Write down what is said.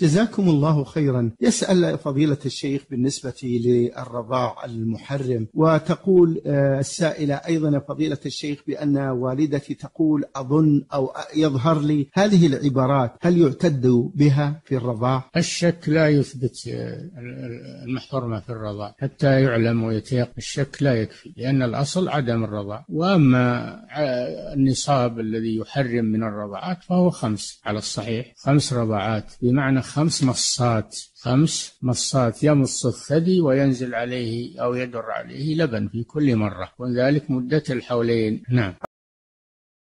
جزاكم الله خيرا. يسأل فضيلة الشيخ بالنسبة للرضاع المحرم وتقول آه، السائلة أيضا فضيلة الشيخ بأن والدتي تقول أظن أو يظهر لي هذه العبارات هل يعتد بها في الرضاع؟ الشك لا يثبت آه، المحرمة في الرضاع حتى يعلم ويتيقن. الشك لا يكفي لأن الأصل عدم الرضاع. وأما آه، النصاب الذي يحرم من الرضاعات فهو خمس على الصحيح خمس رضاعات. بمعنى خمس مصات خمس مصات يمص الثدي وينزل عليه أو يدر عليه لبن في كل مرة وذلك مدة الحولين. نعم.